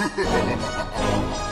Ha